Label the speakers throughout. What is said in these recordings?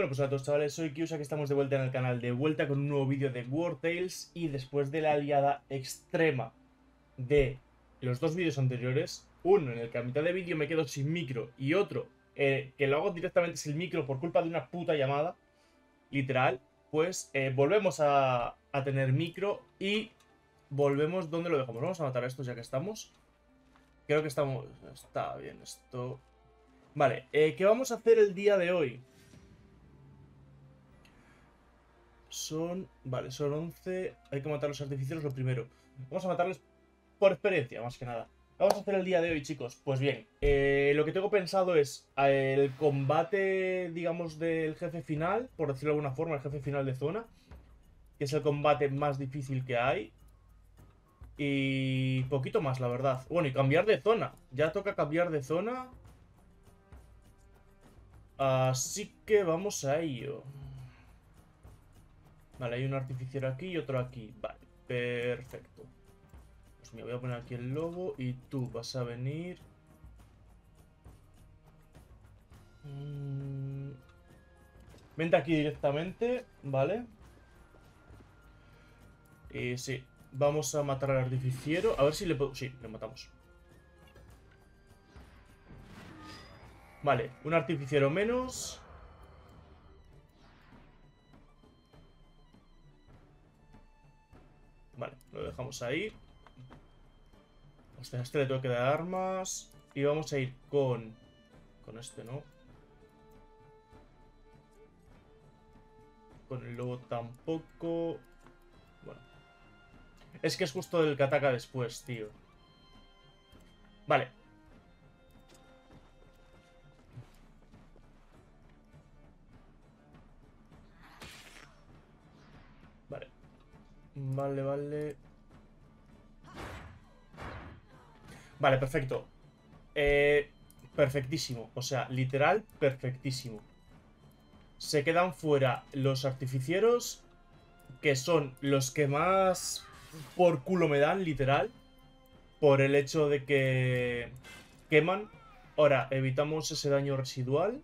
Speaker 1: Bueno, pues a todos chavales, soy Kiusa, que estamos de vuelta en el canal, de vuelta con un nuevo vídeo de War Tales y después de la aliada extrema de los dos vídeos anteriores, uno en el que a mitad de vídeo me quedo sin micro y otro eh, que lo hago directamente sin micro por culpa de una puta llamada, literal, pues eh, volvemos a, a tener micro y volvemos donde lo dejamos. Vamos a matar a estos ya que estamos. Creo que estamos... Está bien esto... Vale, eh, ¿qué vamos a hacer el día de hoy? Son... Vale, son 11. Hay que matar los artificieros lo primero. Vamos a matarles por experiencia, más que nada. ¿Qué vamos a hacer el día de hoy, chicos? Pues bien, eh, lo que tengo pensado es eh, el combate, digamos, del jefe final, por decirlo de alguna forma, el jefe final de zona. Que es el combate más difícil que hay. Y poquito más, la verdad. Bueno, y cambiar de zona. Ya toca cambiar de zona. Así que vamos a ello. Vale, hay un artificiero aquí y otro aquí. Vale, perfecto. Pues me voy a poner aquí el lobo y tú vas a venir... Mm. Vente aquí directamente, ¿vale? Y sí, vamos a matar al artificiero. A ver si le puedo... Sí, le matamos. Vale, un artificiero menos. Lo dejamos ahí. Hostia, este le tengo que dar armas. Y vamos a ir con... Con este, ¿no? Con el lobo tampoco. Bueno. Es que es justo el que ataca después, tío. Vale. Vale, vale. Vale, perfecto. Eh, perfectísimo. O sea, literal, perfectísimo. Se quedan fuera los artificieros, que son los que más por culo me dan, literal. Por el hecho de que queman. Ahora, evitamos ese daño residual.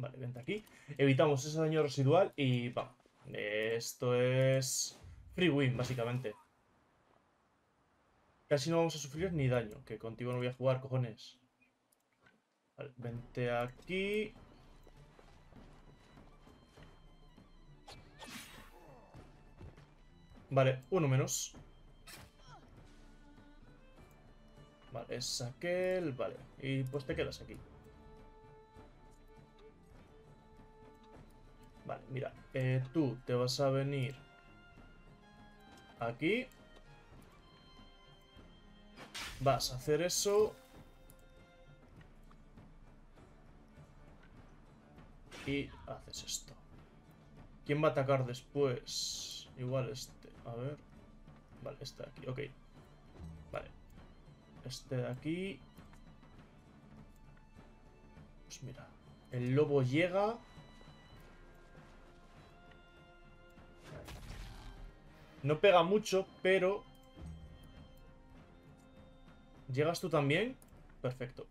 Speaker 1: Vale, vente aquí. Evitamos ese daño residual y va. Esto es free win, básicamente. Casi no vamos a sufrir ni daño, que contigo no voy a jugar, cojones. Vale, vente aquí. Vale, uno menos. Vale, es aquel. Vale, y pues te quedas aquí. Vale, mira, eh, tú te vas a venir aquí. Vas a hacer eso. Y haces esto. ¿Quién va a atacar después? Igual este. A ver. Vale, este de aquí. Ok. Vale. Este de aquí. Pues mira. El lobo llega. No pega mucho, pero... ¿Llegas tú también? Perfecto.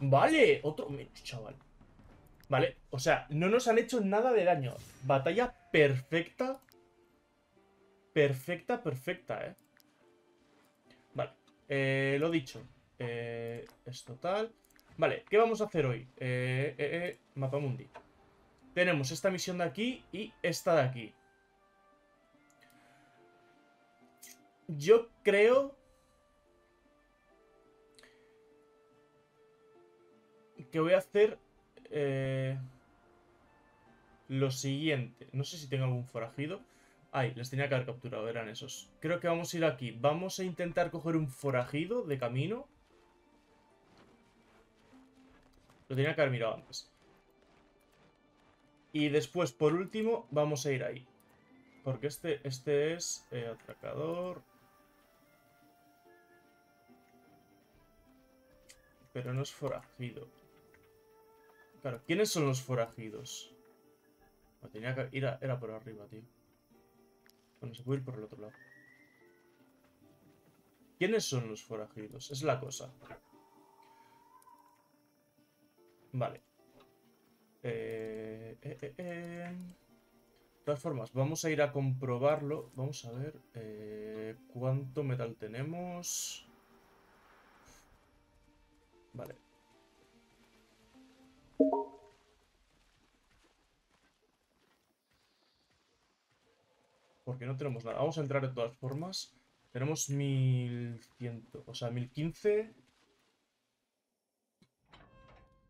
Speaker 1: Vale, otro menos, chaval. Vale, o sea, no nos han hecho nada de daño. Batalla perfecta. Perfecta, perfecta, eh. Vale, eh, lo dicho. Eh, es total. Vale, ¿qué vamos a hacer hoy? Eh, eh, eh, Mapamundi. Tenemos esta misión de aquí y esta de aquí. Yo creo... Que voy a hacer... Eh, lo siguiente. No sé si tengo algún forajido. Ay, les tenía que haber capturado, eran esos. Creo que vamos a ir aquí. Vamos a intentar coger un forajido de camino. Lo tenía que haber mirado antes. Y después, por último, vamos a ir ahí. Porque este, este es eh, atracador. Pero no es forajido. Claro, ¿quiénes son los forajidos? tenía que ir era por arriba, tío. Bueno, se puede ir por el otro lado. ¿Quiénes son los forajidos? Es la cosa. Vale. Eh, eh, eh, eh. De todas formas, vamos a ir a comprobarlo. Vamos a ver cuánto metal tenemos. Vale. Porque no tenemos nada. Vamos a entrar de todas formas. Tenemos 1100, o sea, 1015.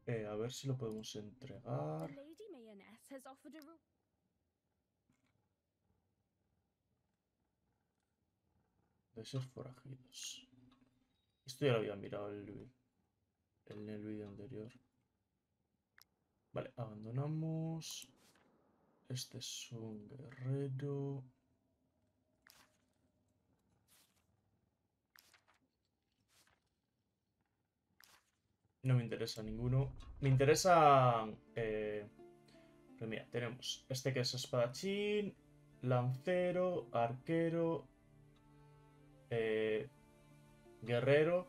Speaker 1: Eh, a ver si lo podemos entregar. De ser forajidos. Esto ya lo había mirado el, en el vídeo anterior. Vale, abandonamos. Este es un guerrero. No me interesa ninguno. Me interesa... Eh... Pero mira, tenemos este que es espadachín, lancero, arquero, eh, guerrero.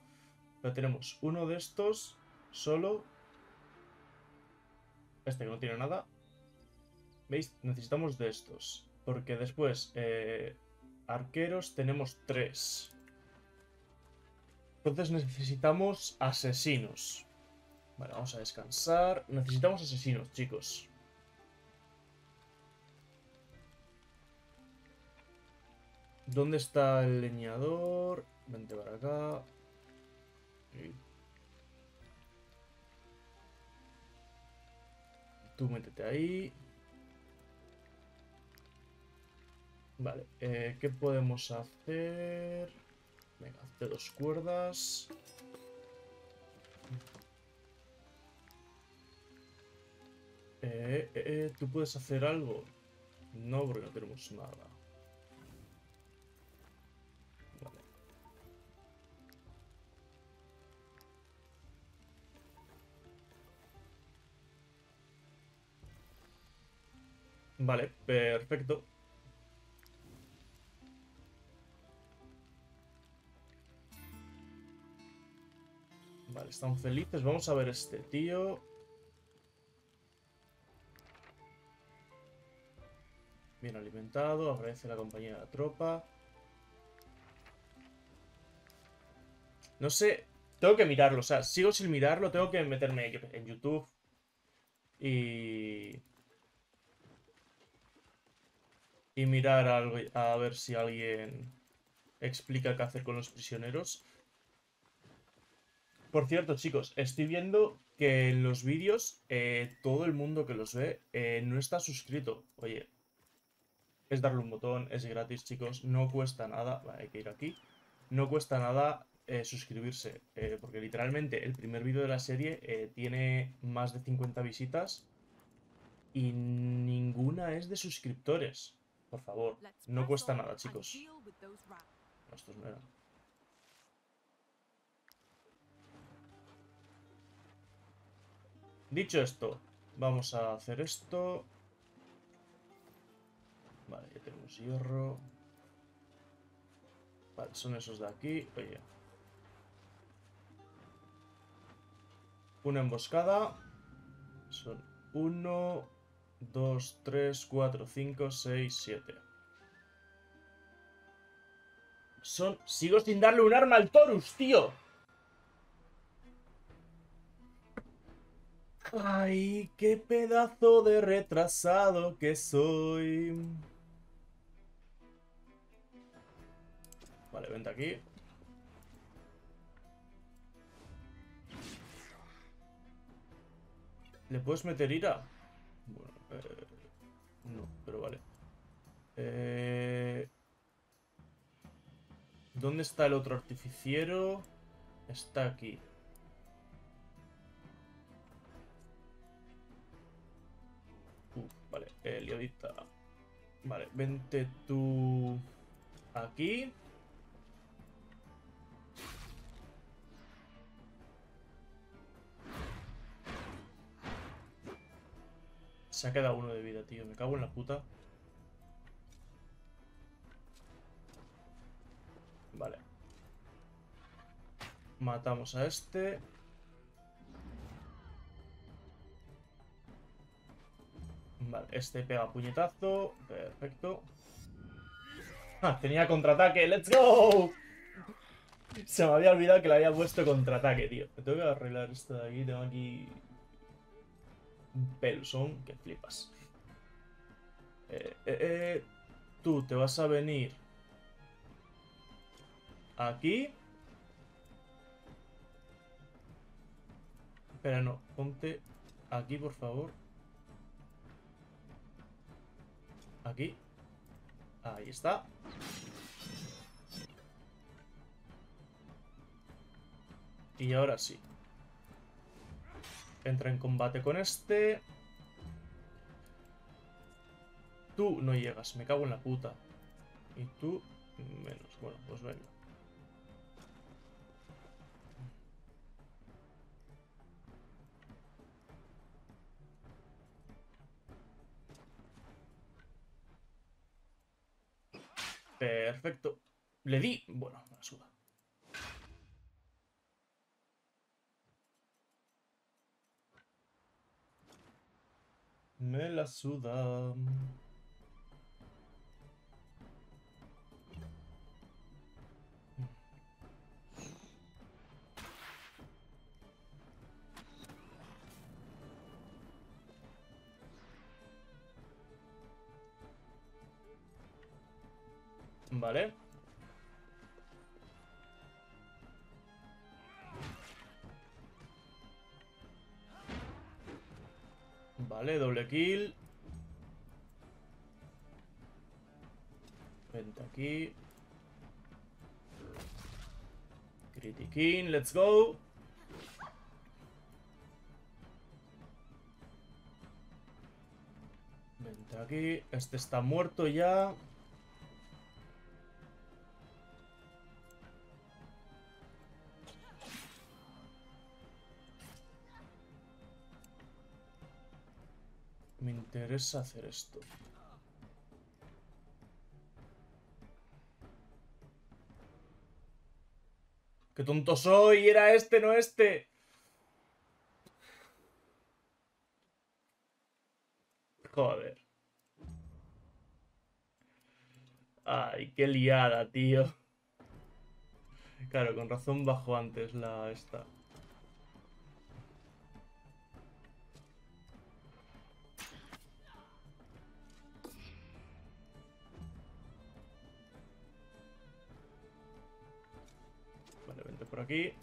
Speaker 1: Pero tenemos uno de estos solo. Este que no tiene nada. ¿Veis? Necesitamos de estos. Porque después, eh, arqueros tenemos tres. Entonces necesitamos asesinos. Vale, vamos a descansar. Necesitamos asesinos, chicos. ¿Dónde está el leñador? Vente para acá. Tú métete ahí. Vale, eh, ¿qué podemos hacer? Venga, hazte dos cuerdas. Eh, eh, ¿tú puedes hacer algo? No, porque no tenemos nada. Vale. Vale, perfecto. Vale, están felices. Vamos a ver este tío. Bien alimentado, agradece la compañía de la tropa. No sé, tengo que mirarlo, o sea, sigo sin mirarlo, tengo que meterme en YouTube y... Y mirar algo, a ver si alguien explica qué hacer con los prisioneros. Por cierto, chicos, estoy viendo que en los vídeos eh, todo el mundo que los ve eh, no está suscrito. Oye, es darle un botón, es gratis, chicos, no cuesta nada. Vale, hay que ir aquí. No cuesta nada eh, suscribirse, eh, porque literalmente el primer vídeo de la serie eh, tiene más de 50 visitas y ninguna es de suscriptores. Por favor, no cuesta nada, chicos. No, estos no eran. Dicho esto, vamos a hacer esto. Tenemos hierro. Vale, son esos de aquí. Oye. Una emboscada. Son 1, 2, 3, 4, 5, 6, 7. Son... Sigo sin darle un arma al Torus, tío. Ay, qué pedazo de retrasado que soy. Vale, vente aquí. ¿Le puedes meter ira? Bueno, eh, no, pero vale. Eh, ¿Dónde está el otro artificiero? Está aquí. Uf, vale, Eliodita. Vale, vente tú aquí. Se ha quedado uno de vida, tío. Me cago en la puta. Vale. Matamos a este. Vale, este pega puñetazo. Perfecto. Ah, tenía contraataque. ¡Let's go! Se me había olvidado que le había puesto contraataque, tío. Me tengo que arreglar esto de aquí. Tengo aquí... Un peluzón que flipas. Eh, eh, eh, tú te vas a venir aquí. Espera, no. Ponte aquí, por favor. Aquí. Ahí está. Y ahora sí. Entra en combate con este. Tú no llegas, me cago en la puta. Y tú menos. Bueno, pues venga. Perfecto. Le di. Bueno, me la suda. Me la suda. Vale. Doble kill. Vente aquí. Critiquín, let's go. Vente aquí. Este está muerto ya. Hacer esto. ¡Qué tonto soy! Era este, no este. Joder. Ay, qué liada, tío. Claro, con razón bajo antes la esta. Por aquí.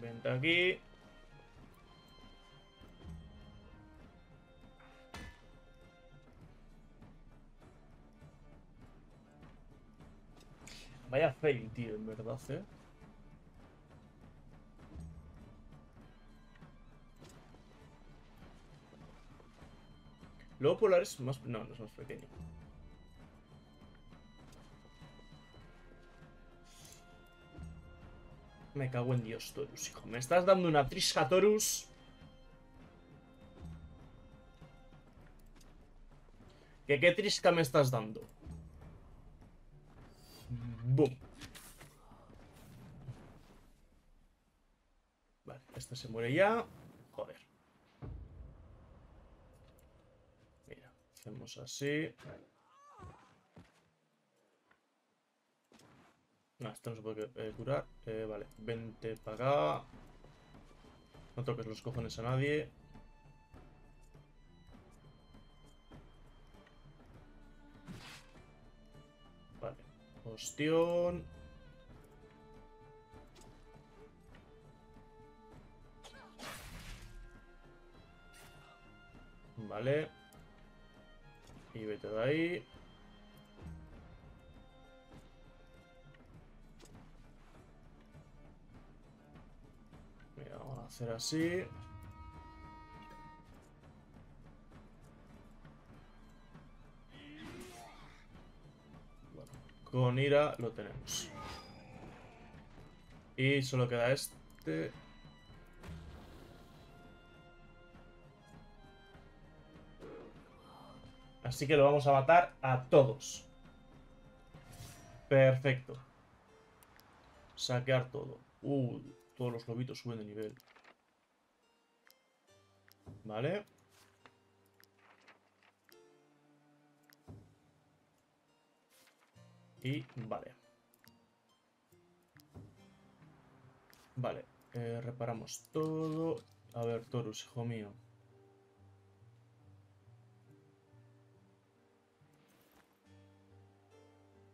Speaker 1: Vente aquí. Vaya fail, tío, en verdad, eh. Luego polar es más... No, no es más pequeño. Me cago en Dios, Torus, hijo. Me estás dando una trisca, Torus. ¿Que qué trisca me estás dando? Boom. Vale, este se muere ya. Joder. Mira, hacemos así. No, esto no se puede eh, curar. Eh, vale, vente para acá. No toques los cojones a nadie. Vale, ostión. Vale. Y vete de ahí. Hacer así. Bueno, con ira lo tenemos. Y solo queda este. Así que lo vamos a matar a todos. Perfecto. Saquear todo. Uh, todos los lobitos suben de nivel. Vale. Y vale. Vale. eh, reparamos todo. A ver, Torus, hijo mío.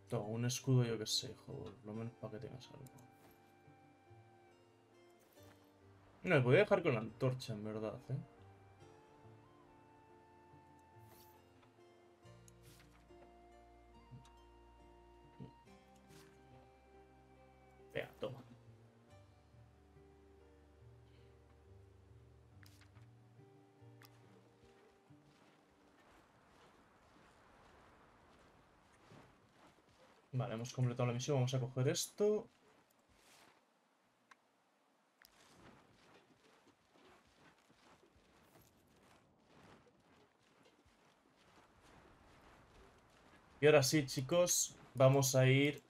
Speaker 1: Toma, un escudo yo que sé, joder. Lo menos para que tengas algo. No, me podía dejar con la antorcha, en verdad, ¿eh? Vale, hemos completado la misión. Vamos a coger esto. Y ahora sí, chicos, vamos a ir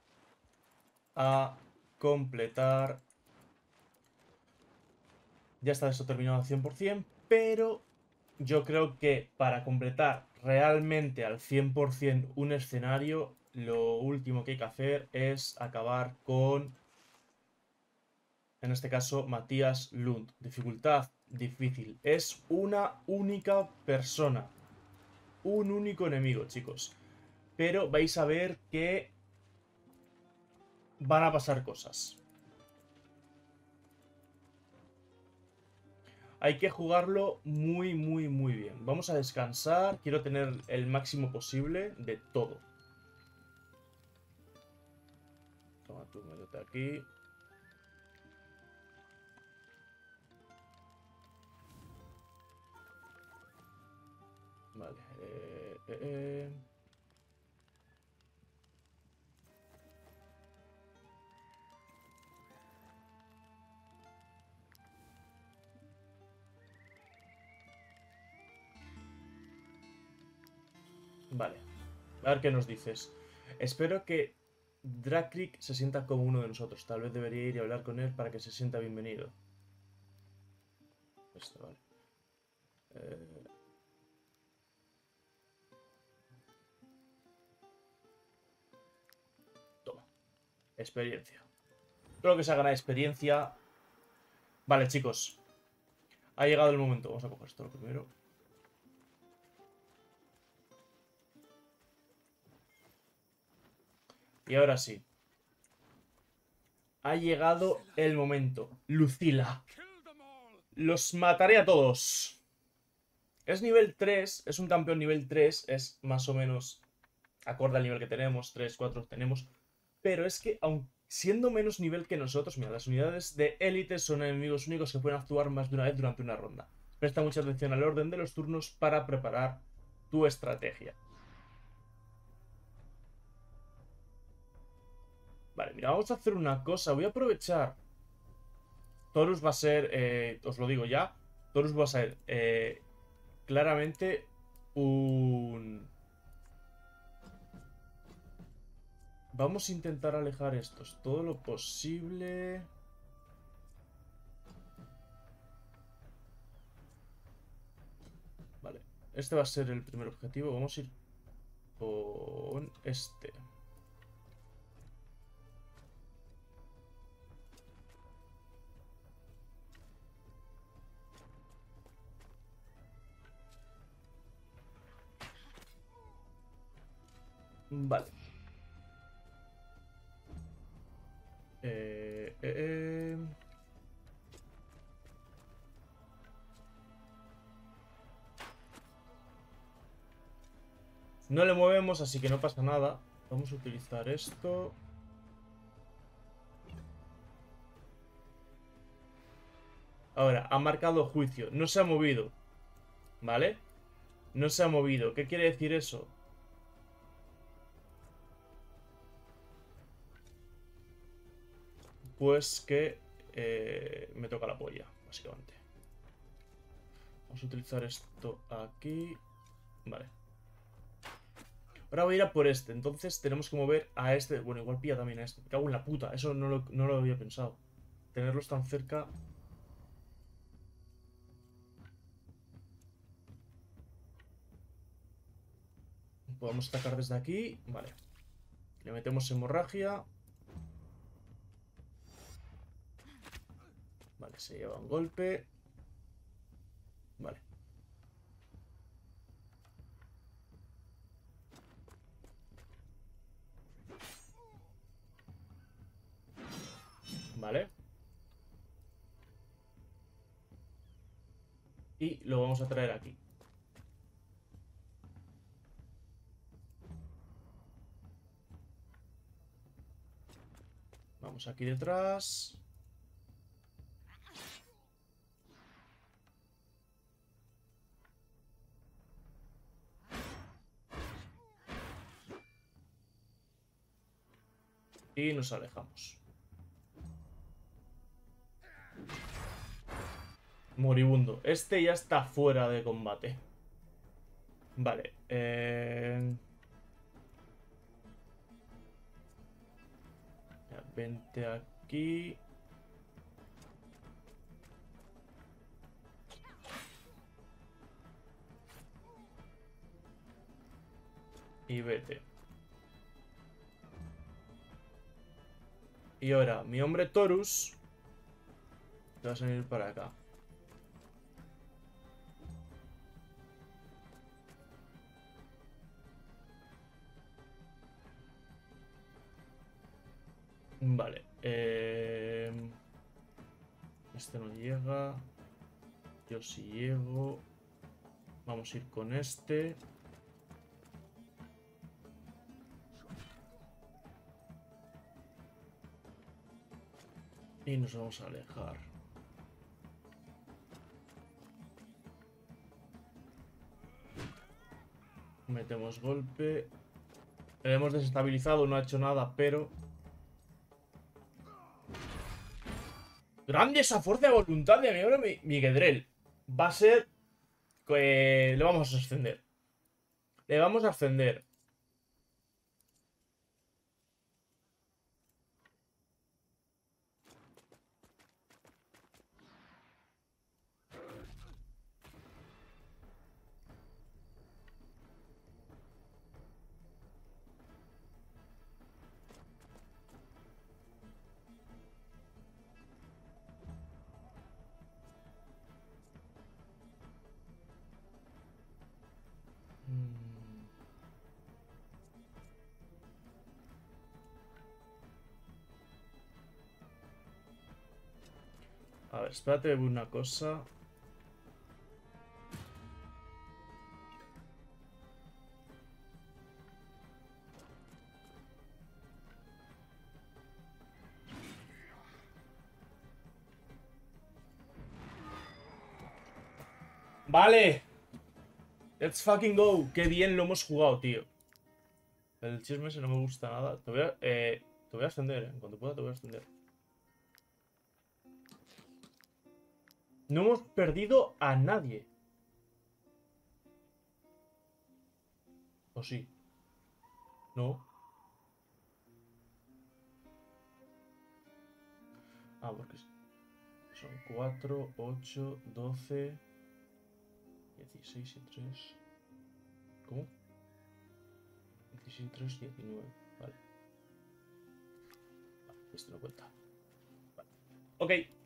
Speaker 1: a completar. Ya está esto terminado al 100%, pero yo creo que para completar realmente al 100% un escenario, lo último que hay que hacer es acabar con, en este caso, Matías Lund. Dificultad difícil. Es una única persona. Un único enemigo, chicos. Pero vais a ver que van a pasar cosas. Hay que jugarlo muy, muy, muy bien. Vamos a descansar. Quiero tener el máximo posible de todo. Toma tú, métete aquí. Vale. eh, eh, eh. Vale. A ver qué nos dices. Espero que Drakrik se sienta como uno de nosotros. Tal vez debería ir y hablar con él para que se sienta bienvenido. Esto, vale. Eh, Toma. Experiencia. Creo que se ha ganado experiencia. Vale, chicos. Ha llegado el momento. Vamos a coger esto lo primero. Y ahora sí. Ha llegado el momento. Lucila. Los mataré a todos. Es nivel 3, es un campeón nivel 3, es más o menos acorde al nivel que tenemos, 3, 4 tenemos. Pero es que, aun siendo menos nivel que nosotros, mira, las unidades de élite son enemigos únicos que pueden actuar más de una vez durante una ronda. Presta mucha atención al orden de los turnos para preparar tu estrategia. Vale, mira, vamos a hacer una cosa. Voy a aprovechar. Torus va a ser, eh, os lo digo ya, Torus va a ser eh, claramente un... Vamos a intentar alejar estos todo lo posible. Vale, este va a ser el primer objetivo. Vamos a ir con este. Vale. Eh, eh, eh. No le movemos, así que no pasa nada. Vamos a utilizar esto. Ahora, ha marcado juicio. No se ha movido. ¿Vale? No se ha movido. ¿Qué quiere decir eso? Pues que eh, me toca la polla, básicamente. Vamos a utilizar esto aquí. Vale. Ahora voy a ir a por este. Entonces tenemos que mover a este. Bueno, igual pilla también a este. Me cago en la puta. Eso no lo, no lo había pensado. Tenerlos tan cerca. Podemos atacar desde aquí. Vale. Le metemos hemorragia. Vale, se lleva un golpe. Vale. Vale. Y lo vamos a traer aquí. Vamos aquí detrás. Y nos alejamos. Moribundo. Este ya está fuera de combate. Vale. Eh... Ya, vente aquí. Y vete. Y ahora, mi hombre Torus va a salir para acá. Vale. Eh... Este no llega. Yo sí llego. Vamos a ir con este. Y nos vamos a alejar. Metemos golpe. Le hemos desestabilizado, no ha hecho nada, pero... Grande esa fuerza de voluntad de mi Miguedrel. Va a ser... que le vamos a ascender. Le vamos a ascender. Ver, espérate una cosa. Vale. Let's fucking go. Qué bien lo hemos jugado, tío. El chisme ese no me gusta nada. Te voy a, eh, te voy a ascender, eh. En cuanto pueda te voy a ascender. No hemos perdido a nadie. ¿O sí? No. Ah, porque son 4, 8, 12, 16 y 3. ¿Cómo? 16 y 3, 19. Vale. Esto no cuenta. Vale.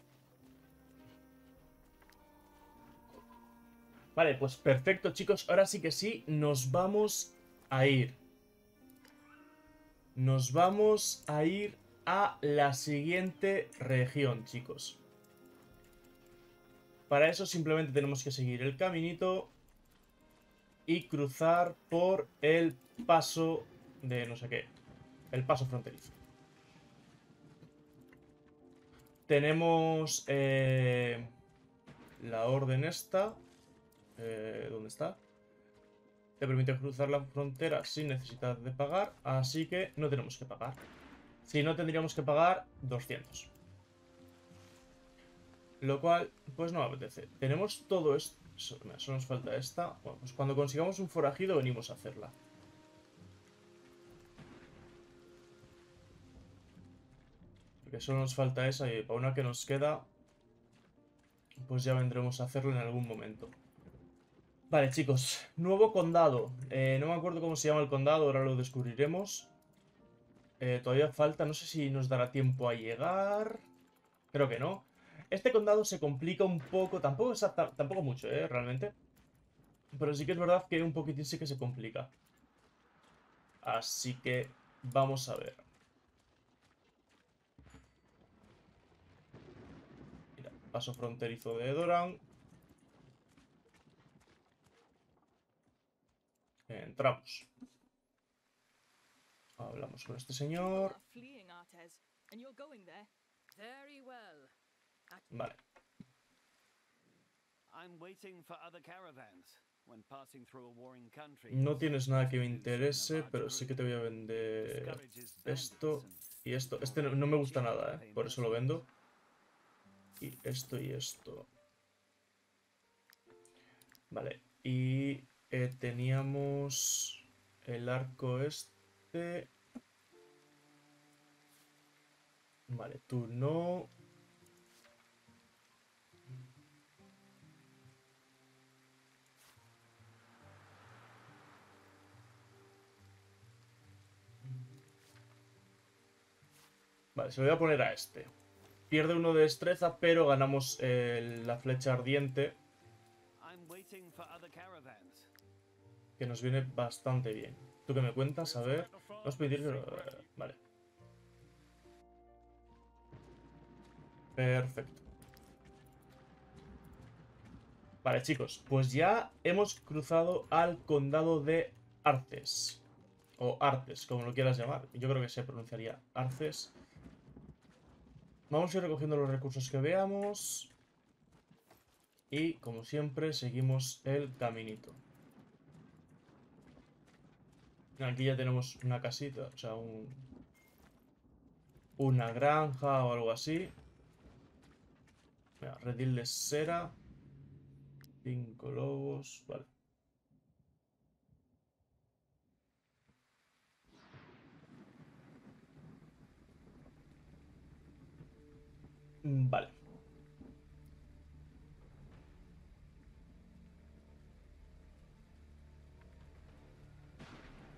Speaker 1: Vale, pues perfecto, chicos. Ahora sí que sí, nos vamos a ir. Nos vamos a ir a la siguiente región, chicos. Para eso simplemente tenemos que seguir el caminito y cruzar por el paso de no sé qué. El paso fronterizo. Tenemos eh, la orden esta eh, ¿dónde está? Te permite cruzar la frontera sin necesidad de pagar, así que no tenemos que pagar. Si no, tendríamos que pagar 200. Lo cual, pues no apetece. Tenemos todo esto. Solo nos falta esta. Bueno, pues cuando consigamos un forajido venimos a hacerla. Porque solo nos falta esa y para una que nos queda, pues ya vendremos a hacerla en algún momento. Vale, chicos, nuevo condado. Eh, no me acuerdo cómo se llama el condado, ahora lo descubriremos. Eh, todavía falta, no sé si nos dará tiempo a llegar. Creo que no. Este condado se complica un poco, tampoco, tampoco mucho, ¿eh? Realmente. Pero sí que es verdad que un poquitín sí que se complica. Así que vamos a ver. Mira, paso fronterizo de Doran. Entramos. Hablamos con este señor. Vale. No tienes nada que me interese, pero sí que te voy a vender esto y esto. Este no, no me gusta nada, ¿eh? Por eso lo vendo. Y esto y esto. Vale. Y eh, teníamos el arco este. Vale, tú no. Vale, se lo voy a poner a este. Pierde uno de destreza, pero ganamos eh, la flecha ardiente. Que nos viene bastante bien. ¿Tú qué me cuentas? A ver. Vamos a pedir... eh, Vale. Perfecto. Vale, chicos, pues ya hemos cruzado al condado de Arces. O Artes, como lo quieras llamar. Yo creo que se pronunciaría Arces. Vamos a ir recogiendo los recursos que veamos. Y, como siempre, seguimos el caminito. Aquí ya tenemos una casita, o sea, un, una granja o algo así. Mira, redil de cera. Cinco lobos, vale. Vale.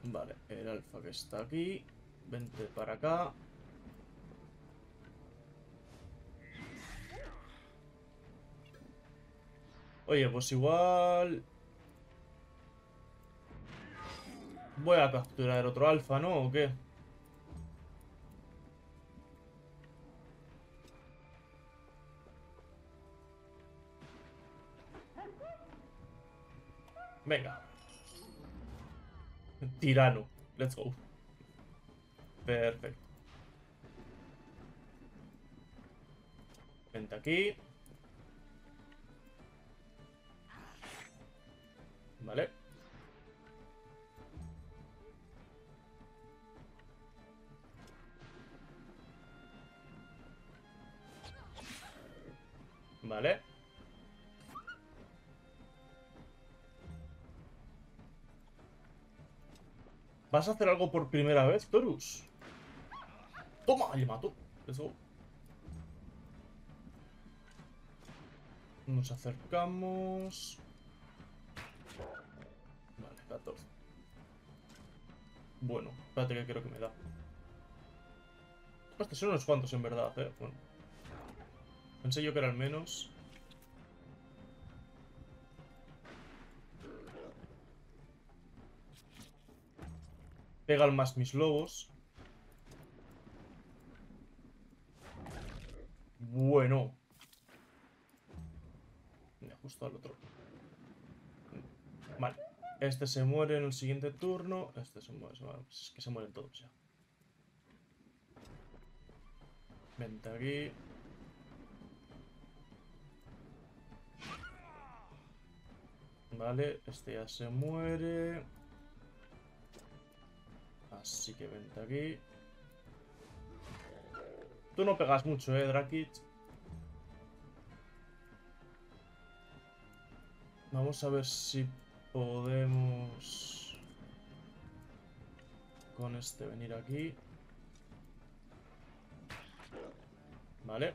Speaker 1: Vale, el alfa que está aquí. Vente para acá. Oye, pues igual... Voy a capturar otro alfa, ¿no? ¿O qué? Venga. Tirano. Let's go. Perfecto. Vente aquí. Vale. Vale. ¿Vas a hacer algo por primera vez, Torus? ¡Toma! Le mato. Let's go. Nos acercamos. Vale, 14. Bueno, espérate que creo que me da. Hostia, son unos cuantos en verdad, eh. Bueno. Pensé yo que eran menos. Pegan más mis lobos. Bueno. Mira, justo al otro. Vale. Este se muere en el siguiente turno. Este se muere. se muere. Es que se mueren todos ya. Vente aquí. Vale, este ya se muere. Así que vente aquí. Tú no pegas mucho, eh, Drakit. Vamos a ver si podemos... Con este venir aquí. Vale.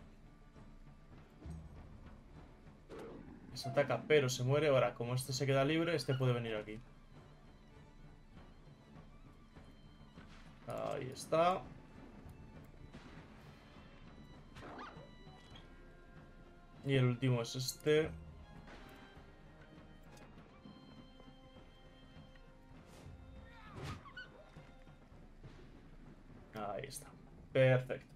Speaker 1: Se ataca, pero se muere. Ahora, como este se queda libre, este puede venir aquí. Está. Y el último es este. Ahí está. Perfecto.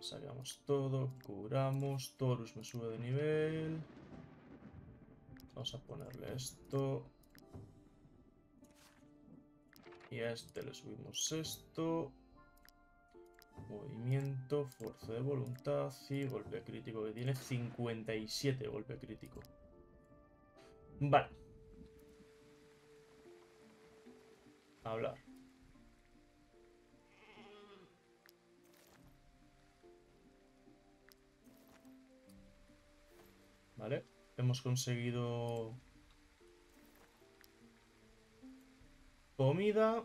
Speaker 1: Sacamos todo, curamos. Torus me sube de nivel. Vamos a ponerle esto. Y a este le subimos esto. Movimiento, fuerza de voluntad y golpe crítico, que tiene 57 golpe crítico. Vale. Hablar. Vale. Hemos conseguido... Comida.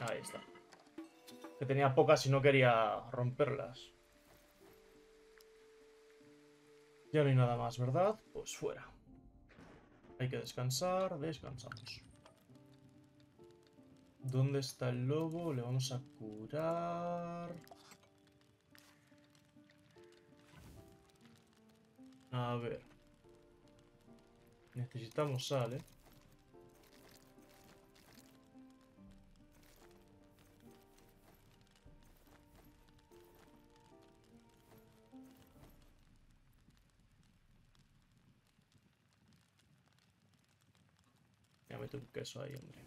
Speaker 1: Ahí está. Que tenía pocas y no quería romperlas. Ya no hay nada más, ¿verdad? Pues fuera. Hay que descansar, descansamos. ¿Dónde está el lobo? Le vamos a curar. A ver. Necesitamos sal, ¿eh? Ya meto un queso ahí, hombre.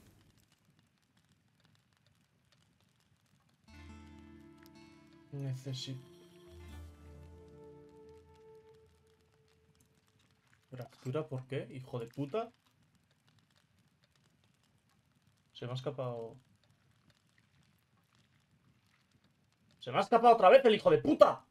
Speaker 1: Necesito... ¿Fractura por qué? ¿Hijo de puta? Se me ha escapado... ¡Se me ha escapado otra vez el hijo de puta!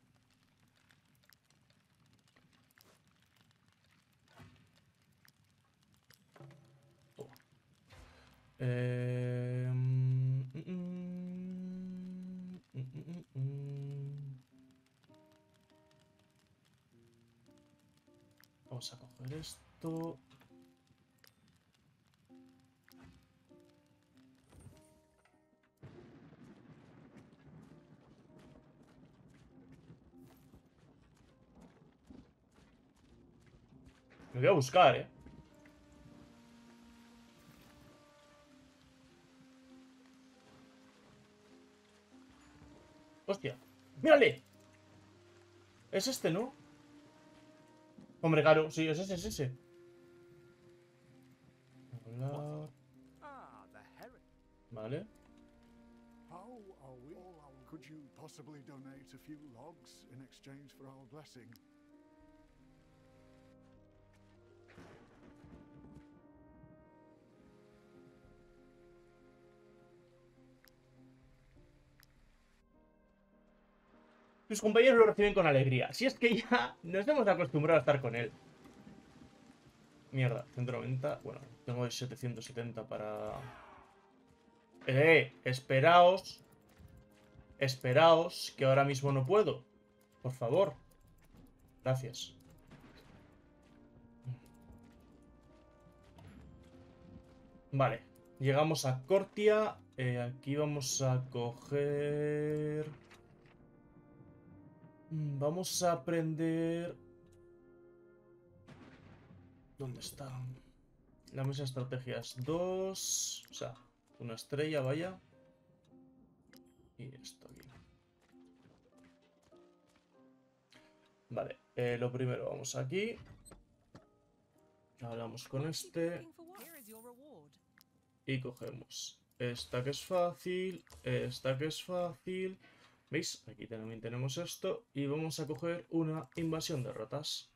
Speaker 1: Buscar, eh. Hostia. ¡Mírale! Es este, ¿no? Hombre, claro, sí, es ese, es ese.
Speaker 2: Heron.
Speaker 1: Vale.
Speaker 2: How are we? Could you possibly donate a few logs in exchange for our blessing?
Speaker 1: Tus compañeros lo reciben con alegría. Si es que ya nos hemos acostumbrado a estar con él. Mierda, 190. Bueno, tengo 770 para... Eh, esperaos. Esperaos, que ahora mismo no puedo. Por favor. Gracias. Vale, llegamos a Cortia. Eh, aquí vamos a coger... Mm, Vamos a aprender... ¿Dónde está? La mesa estrategias 2... O sea, una estrella, vaya. Y esto aquí. Vale, eh, lo primero, vamos aquí. Hablamos con este. Y cogemos esta que es fácil, esta que es fácil. ¿Veis? Aquí también tenemos esto. Y vamos a coger una invasión de ratas.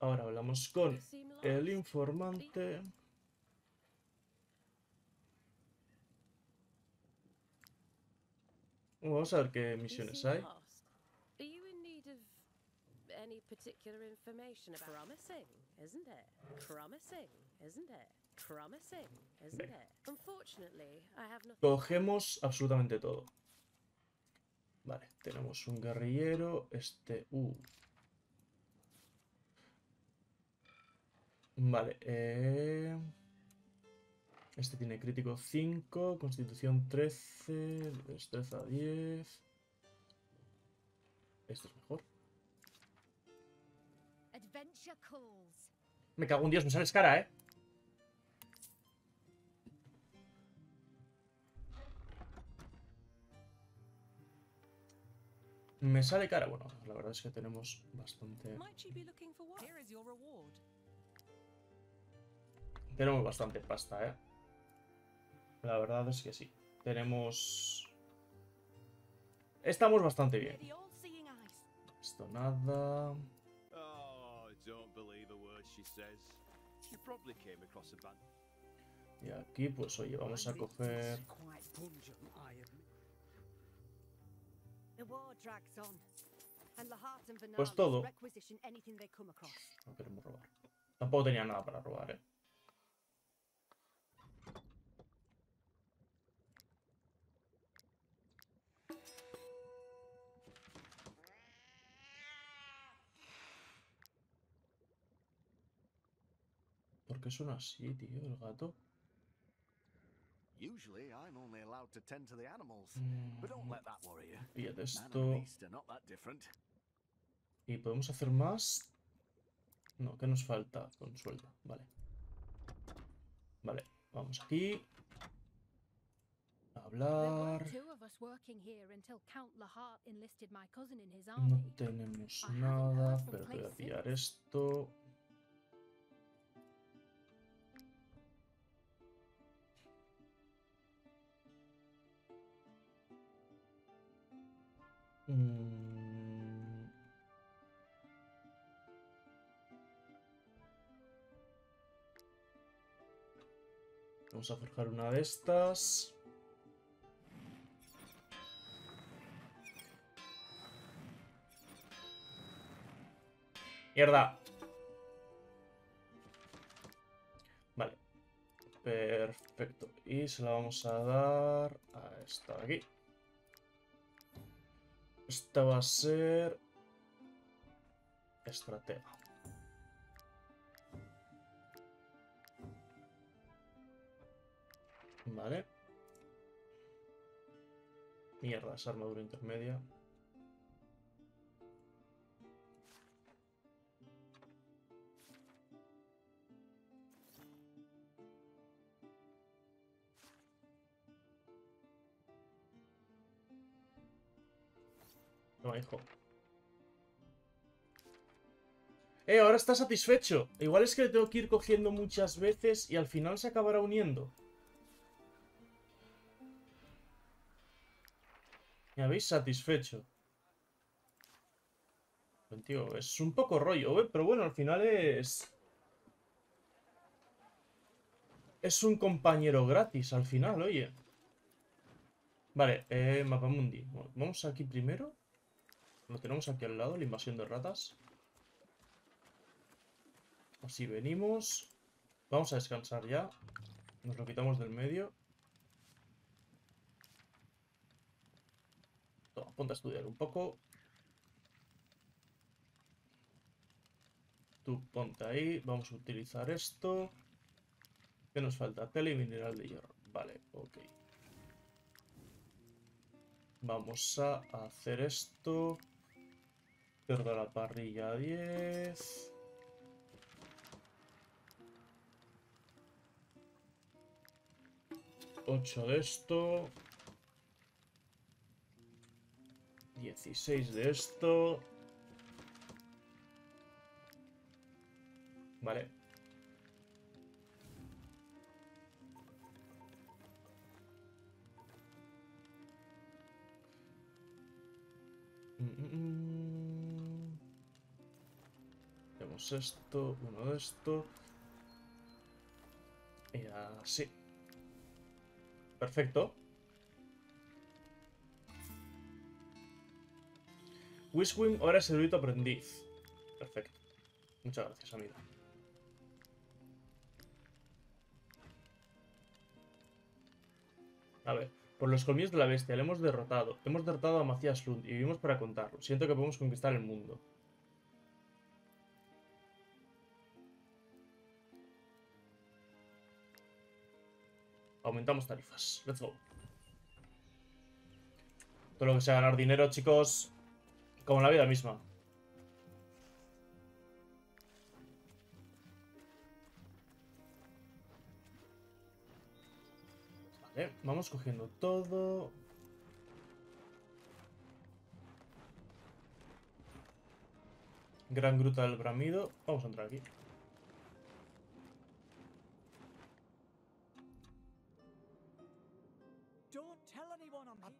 Speaker 1: Ahora hablamos con el informante. Vamos a ver qué misiones hay.
Speaker 3: any
Speaker 4: particular information promising, isn't it? Promising, isn't it?
Speaker 1: Venga. Cogemos absolutamente todo. Vale, tenemos un guerrillero. Este. Uh. Vale, eh. Este tiene crítico 5, constitución 13, destreza 10. Este es mejor. Me cago en Dios, me sales cara, eh. Me sale cara. Bueno, la verdad es que tenemos bastante. Tenemos bastante pasta, eh. La verdad es que sí. Tenemos. Estamos bastante bien. Esto nada.
Speaker 5: Oh.
Speaker 1: Y aquí, pues oye, vamos a coger. Pues todo. No queremos robar. Tampoco tenía nada para robar, eh. ¿Por qué suena así, tío, el gato?
Speaker 6: Usually, I'm only allowed to tend to the animals,
Speaker 1: Mm,
Speaker 6: but don't let that worry you.
Speaker 1: Esto. ¿Y podemos hacer más? No, ¿qué nos falta? Con sueldo, vale. Vale, vamos aquí. Hablar. No tenemos nada, pero voy a pillar esto. Mm. Vamos a forjar una de estas. Mierda. Vale. Perfecto. Y se la vamos a dar a esta de aquí. Esta va a ser... Estratega. Vale. Mierda, esa armadura intermedia. Hijo. Eh, ahora está satisfecho. Igual es que le tengo que ir cogiendo muchas veces y al final se acabará uniendo. Me habéis satisfecho. Tío, es un poco rollo, ¿eh? pero bueno, al final es... Es un compañero gratis al final, oye. Vale, eh, Mapamundi. Vamos aquí primero. Lo tenemos aquí al lado, la invasión de ratas. Así venimos. Vamos a descansar ya. Nos lo quitamos del medio. Toma, ponte a estudiar un poco. Tú ponte ahí. Vamos a utilizar esto. ¿Qué nos falta? Tele y mineral de hierro. Vale, ok. Vamos a hacer esto. Cerdo a la parrilla 10. Ocho de esto. 16 de esto. Vale. Esto, uno de esto. Y así. Perfecto. Wiswing ahora es erudito aprendiz. Perfecto. Muchas gracias, amigo. A ver, por los colmillos de la bestia le hemos derrotado. Hemos derrotado a Macías Lund y vivimos para contarlo. Siento que podemos conquistar el mundo. Aumentamos tarifas. Let's go. Todo lo que sea ganar dinero, chicos. Como la vida misma. Vale, vamos cogiendo todo. Gran gruta del bramido. Vamos a entrar aquí.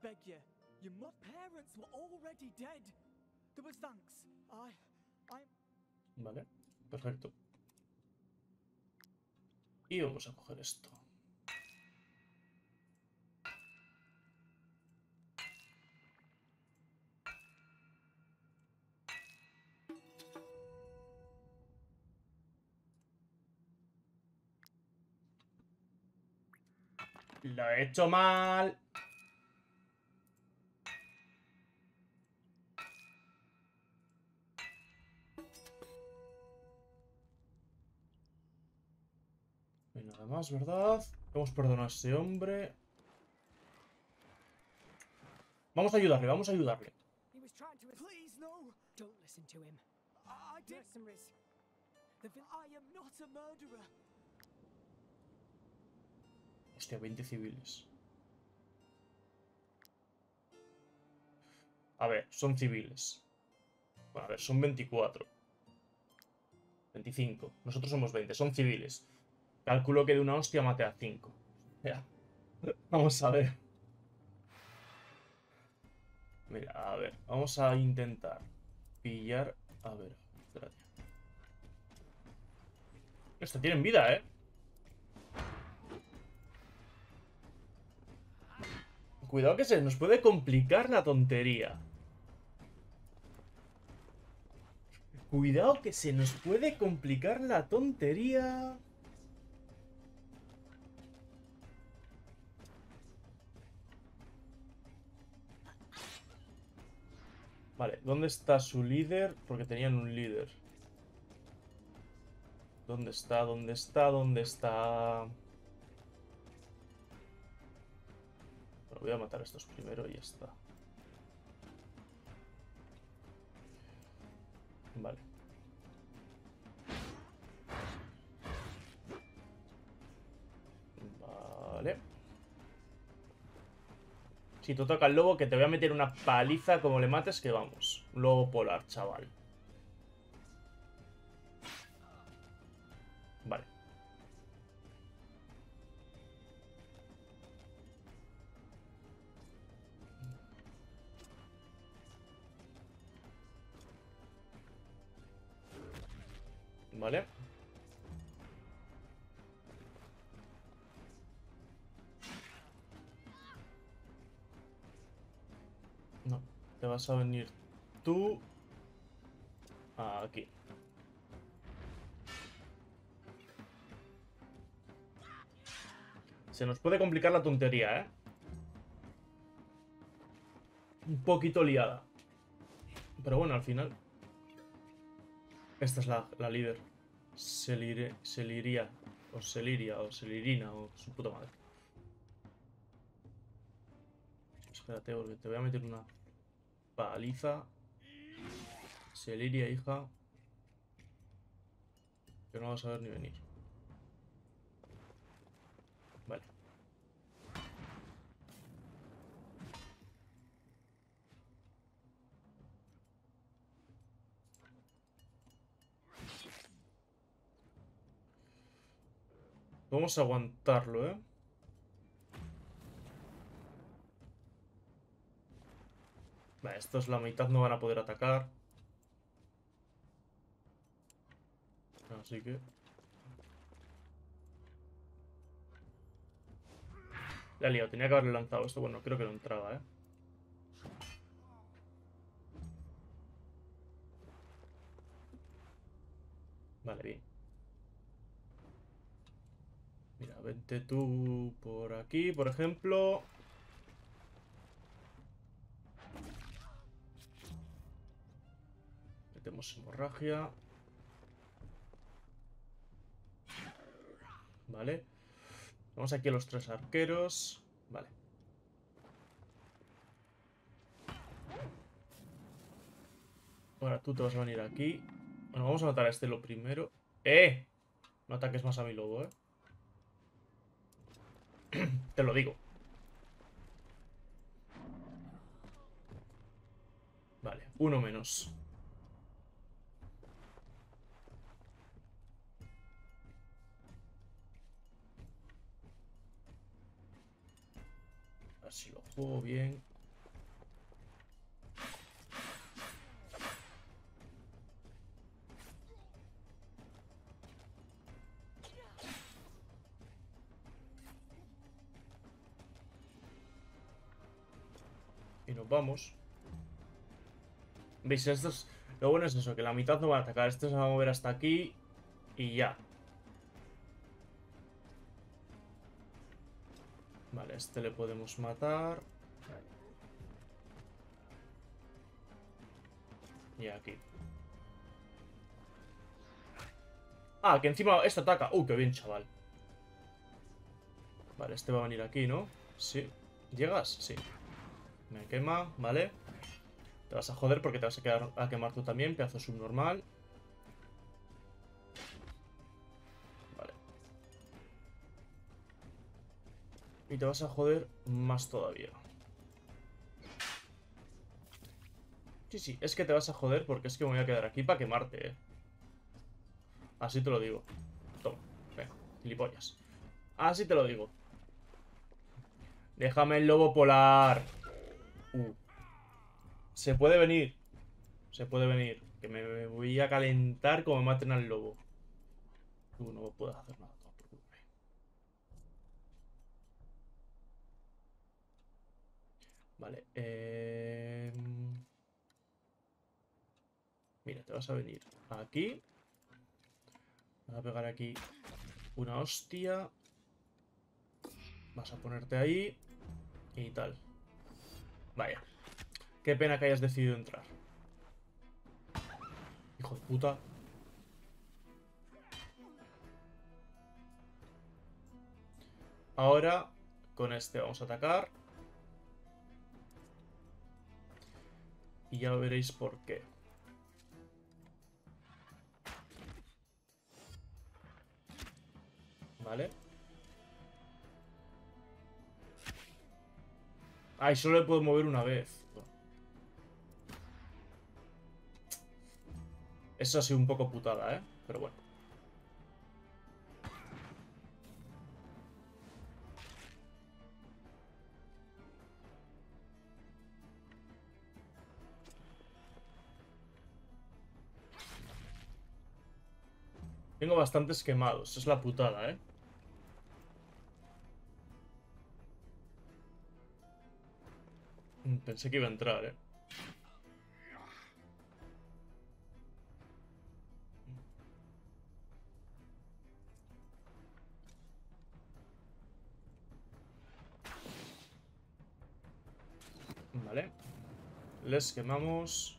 Speaker 7: Beg you. Your parents were already dead. There was thanks.
Speaker 1: Vale, perfecto. Y vamos a coger esto. Lo he hecho mal. Más, ¿verdad? Hemos perdonado a ese hombre. Vamos a ayudarle, vamos a ayudarle. Hostia, 20 civiles. A ver, son civiles. Bueno, a ver, son 24. 25. Nosotros somos 20, son civiles. Calculo que de una hostia mate a 5. Ya. Vamos a ver. Mira, a ver, vamos a intentar pillar. A ver, espérate. Tienen vida, ¿eh? Cuidado que se nos puede complicar la tontería. Cuidado que se nos puede complicar la tontería. Vale, ¿dónde está su líder? Porque tenían un líder. ¿Dónde está? ¿Dónde está? ¿Dónde está? Bueno, voy a matar a estos primero y ya está. Vale. Si tú toca el lobo, que te voy a meter una paliza como le mates, que vamos. Lobo polar, chaval. Vale. Vale. Te vas a venir tú aquí. Se nos puede complicar la tontería, ¿eh? Un poquito liada. Pero bueno, al final... Esta es la, la líder. Selire, Seliria. O Seliria. O Selirina. O su puta madre. Espérate, porque te voy a meter una paliza. Seliria, hija. Que no vas a ver ni venir. Vale. Vamos a aguantarlo, ¿eh? Vale, estos la mitad no van a poder atacar. Así que... La he liado, tenía que haberle lanzado esto. Bueno, creo que no entraba, ¿eh? Vale, bien. Mira, vente tú por aquí, por ejemplo. Metemos hemorragia. Vale. Vamos aquí a los tres arqueros. Vale. Ahora tú te vas a venir aquí. Bueno, vamos a matar a este lo primero. ¡Eh! No ataques más a mi lobo, ¿eh? Te lo digo. Vale, uno menos. Así lo juego bien. Y nos vamos. ¿Veis? Esto es... Lo bueno es eso, que la mitad no va a atacar. Este se va a mover hasta aquí y ya. Vale, este le podemos matar. Y aquí. Ah, que encima este ataca. Uh, qué bien, chaval. Vale, este va a venir aquí, ¿no? Sí. ¿Llegas? Sí. Me quema, ¿vale? Te vas a joder porque te vas a, quedar a quemar tú también, pedazo subnormal. Te vas a joder más todavía. Sí, sí, es que te vas a joder porque es que me voy a quedar aquí para quemarte, eh. Así te lo digo. Toma, venga, gilipollas. Así te lo digo. Déjame el lobo polar. Uh. Se puede venir. Se puede venir. Que me voy a calentar como maten al lobo. Uh, no puedo hacer nada. No, por culpa. Vale. Eh... Mira, te vas a venir aquí. Vas a pegar aquí una hostia. Vas a ponerte ahí. Y tal. Vaya. Qué pena que hayas decidido entrar. Hijo de puta. Ahora, con este vamos a atacar. Y ya veréis por qué. Vale. Ay, solo le puedo mover una vez. Eso ha sido un poco putada, ¿eh? Pero bueno. Tengo bastantes quemados, es la putada, ¿eh? Mm, Pensé que iba a entrar, ¿eh? Vale. Les quemamos.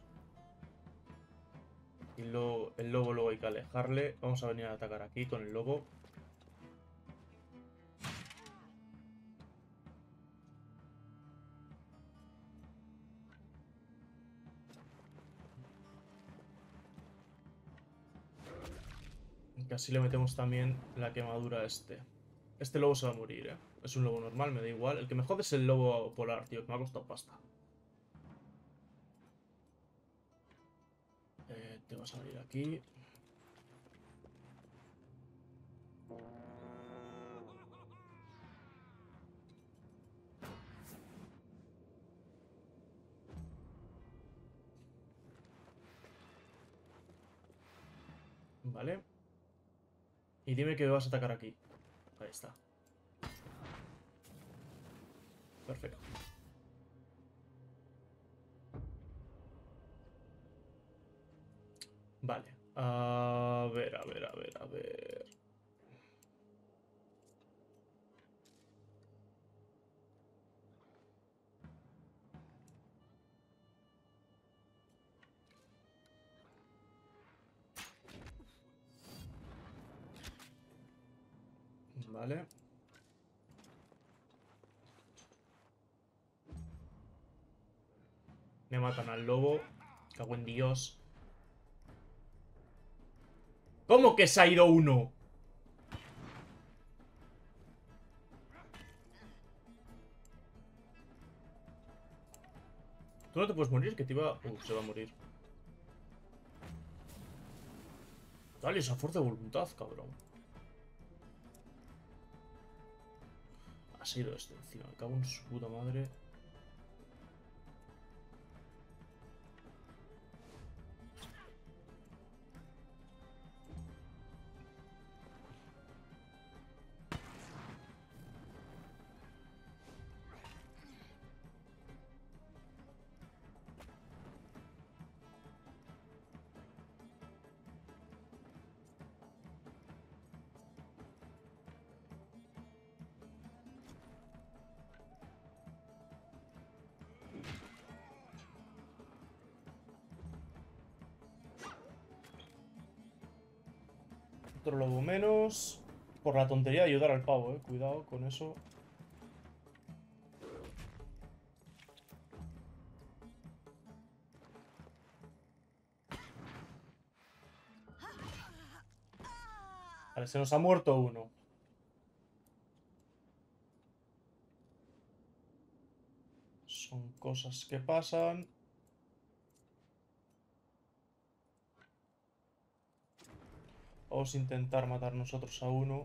Speaker 1: El lobo luego hay que alejarle. Vamos a venir a atacar aquí con el lobo. Que así le metemos también la quemadura a este. Este lobo se va a morir, ¿eh? Es un lobo normal, me da igual. El que me jode es el lobo polar, tío, que me ha costado pasta. Te vas a venir aquí. Vale. Y dime que vas a atacar aquí. Ahí está. Perfecto. Vale. A ver, a ver, a ver, a ver. Vale. Me matan al lobo. Cago en Dios. ¿Cómo que se ha ido uno? Tú no te puedes morir, que te iba... Uh, se va a morir. Dale esa fuerza de voluntad, cabrón. Ha sido este encima. Me cago en su puta madre. Otro lobo menos. Por la tontería de ayudar al pavo, eh. Cuidado con eso. Vale, se nos ha muerto uno. Son cosas que pasan. A intentar matar nosotros a uno.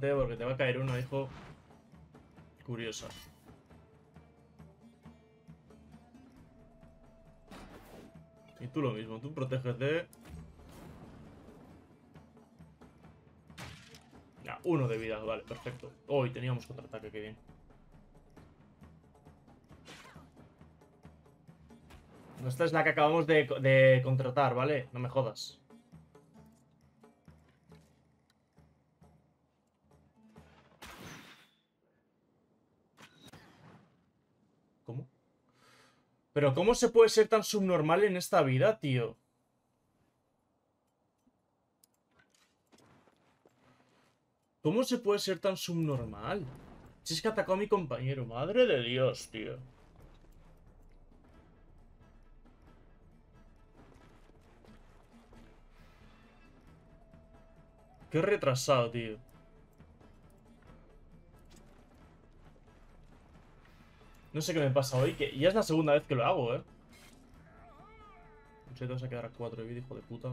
Speaker 1: Porque te va a caer uno, hijo. Curiosa. Y tú lo mismo, tú protégete. Ya, uno de vida, vale, perfecto. Hoy teníamos contraataque, qué bien. Esta es la que acabamos de contratar, ¿vale? No me jodas. Pero ¿cómo se puede ser tan subnormal en esta vida, tío? ¿Cómo se puede ser tan subnormal? Si es que atacó a mi compañero, madre de Dios, tío. Qué retrasado, tío. No sé qué me pasa hoy, que ya es la segunda vez que lo hago, ¿eh? No te vas a quedar a 4 de vida, hijo de puta.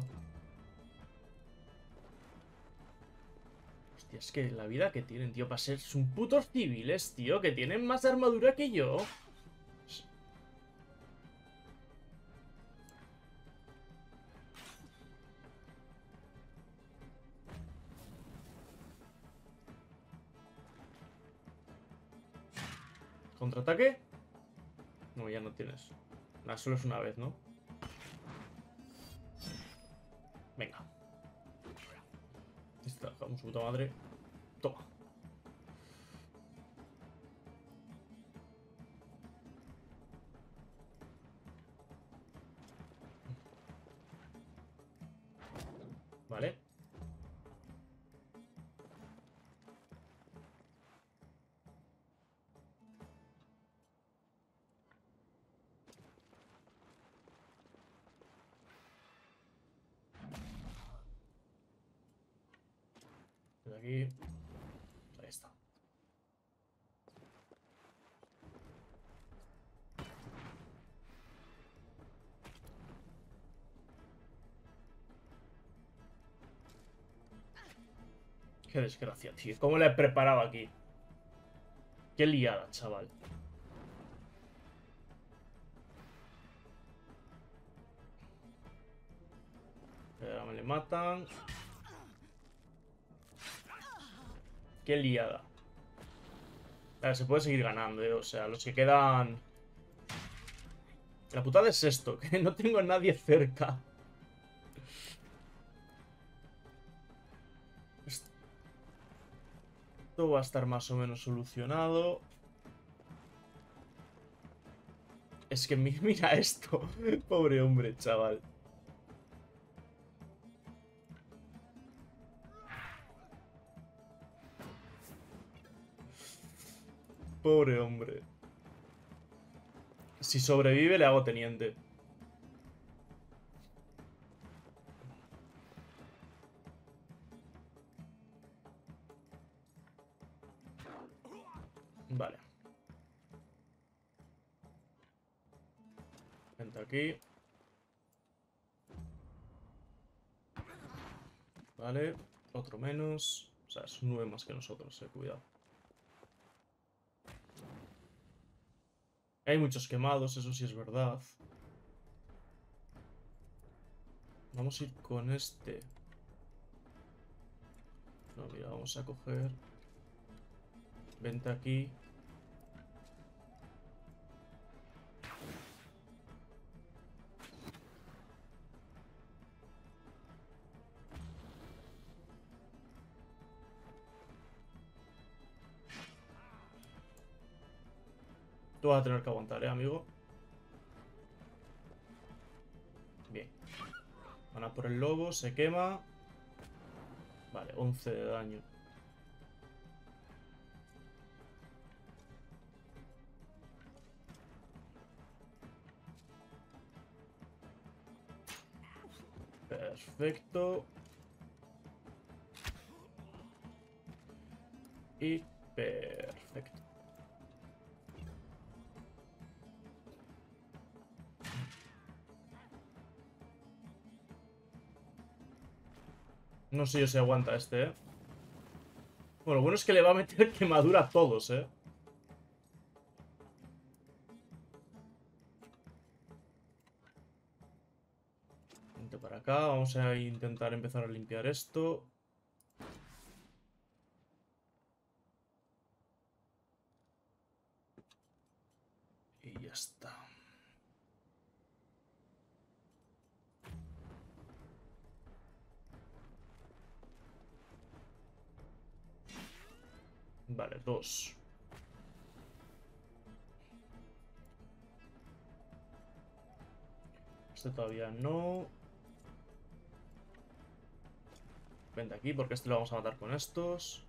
Speaker 1: Hostia, es que la vida que tienen, tío, para ser... Son putos civiles, tío, que tienen más armadura que yo. ¿Contraataque? No, ya no tienes. Nada, solo es una vez, ¿no? Venga. Esta, puta madre. Toma. Qué desgracia, tío. ¿Cómo la he preparado aquí? Qué liada, chaval. Ahora me le matan. Qué liada. A ver, se puede seguir ganando, eh. O sea, los que quedan... La putada es esto, que no tengo a nadie cerca. Esto va a estar más o menos solucionado. Es que mi- mira esto. Pobre hombre, chaval. Pobre hombre. Si sobrevive, le hago teniente. Vale. Vente aquí. Vale. Otro menos. O sea, es nueve más que nosotros, eh. Cuidado. Hay muchos quemados, eso sí es verdad. Vamos a ir con este. No, mira, vamos a coger... Vente aquí. Tú vas a tener que aguantar, ¿eh, amigo? Bien. Van a por el lobo, se quema. Vale, 11 de daño. Perfecto. Y perfecto. No sé yo si aguanta este, ¿eh? Bueno, lo bueno es que le va a meter quemadura a todos, ¿eh? Para acá, vamos a intentar empezar a limpiar esto. Y ya está. Vale, dos. Este todavía no. Vente aquí porque este lo vamos a matar con estos.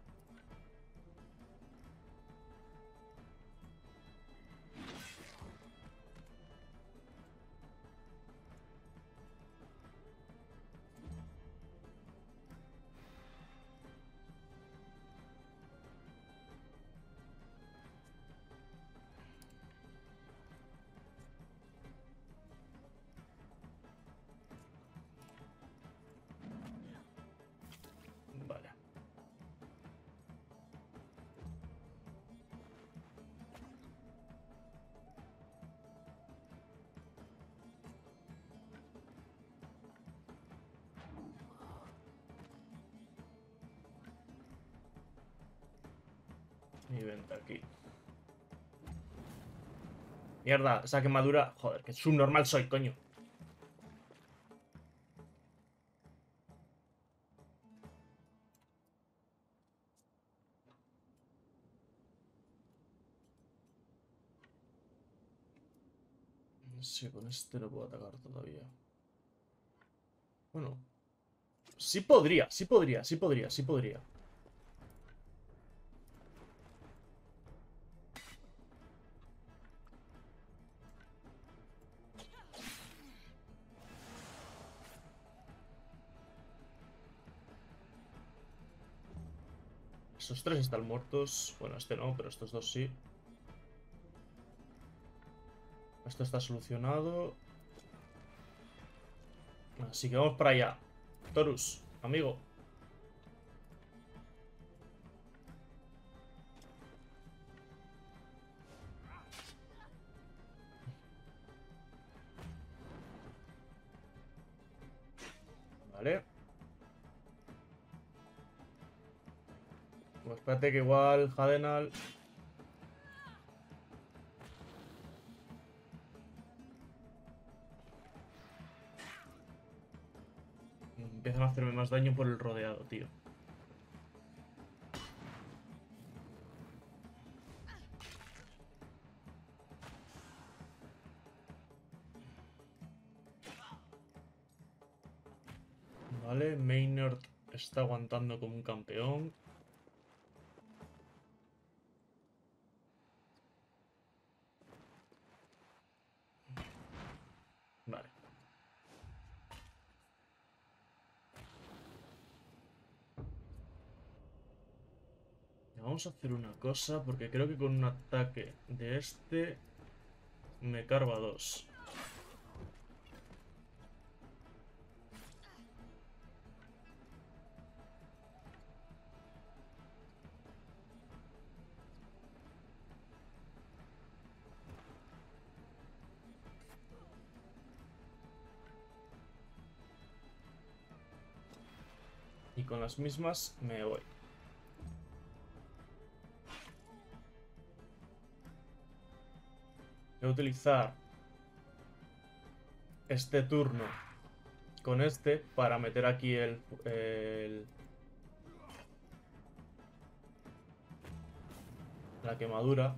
Speaker 1: Mierda, esa quemadura. Joder, que subnormal soy, coño. No sé, con este no puedo atacar todavía. Bueno. Sí podría, sí podría, sí podría, sí podría. Están muertos. Bueno, este no, pero estos dos sí. Esto está solucionado. Así que vamos para allá. Torus, amigo. Vale. Pues espérate que igual Jadenal... Empiezan a hacerme más daño por el rodeado, tío. Vale, Maynard está aguantando como un campeón. Vale. Vamos a hacer una cosa, porque creo que con un ataque de este me cargo dos. Y con las mismas me voy. Voy a utilizar este turno con este para meter aquí el, la quemadura.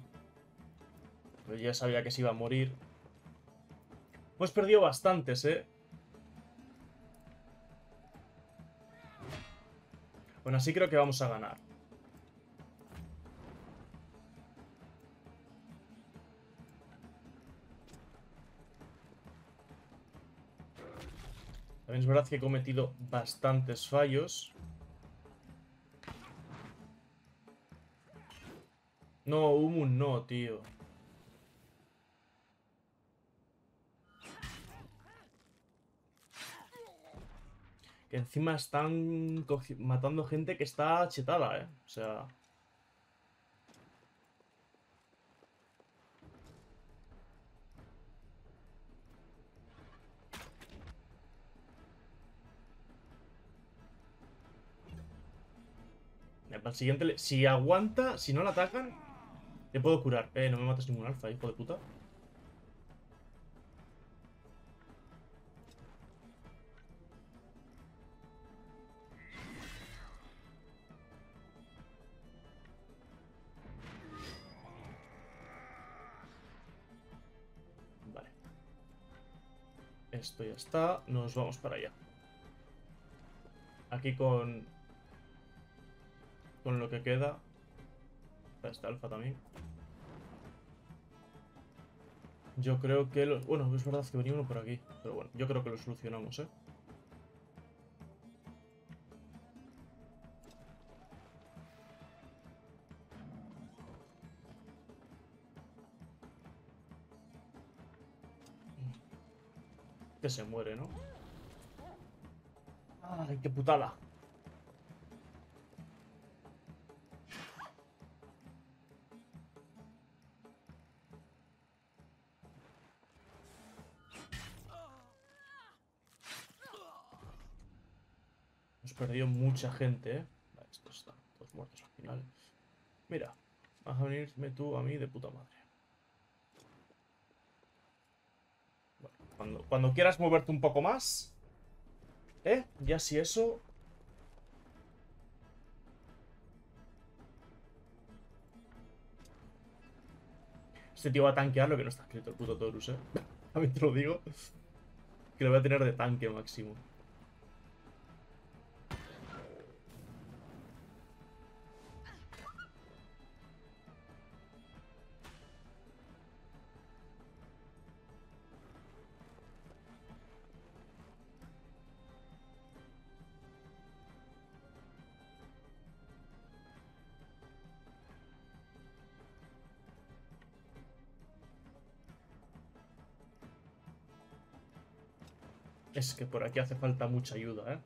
Speaker 1: Pero ya sabía que se iba a morir. Hemos perdido bastantes, ¿eh? Bueno, así creo que vamos a ganar. También es verdad que he cometido bastantes fallos. No, Umun no, tío. Que encima están matando gente que está chetada, eh. O sea... El siguiente, si aguanta, si no le atacan, le puedo curar. Eh, no me mates ningún alfa, hijo de puta. Vale. Esto ya está. Nos vamos para allá. Aquí con... Con lo que queda. Está este alfa también. Yo creo que lo... Bueno, es verdad que venía uno por aquí. Pero bueno, yo creo que lo solucionamos, ¿eh? Que se muere, ¿no? ¡Ay, qué putada! Perdido mucha gente, ¿eh? Estos están todos muertos al final. Mira, vas a venirme tú a mí de puta madre. Cuando, cuando quieras moverte un poco más, ¿eh? Ya si eso... Este tío va a tanquear lo que no está escrito el puto Torus, ¿eh? Mí te lo digo. Que lo voy a tener de tanque máximo. Es que por aquí hace falta mucha ayuda, ¿eh?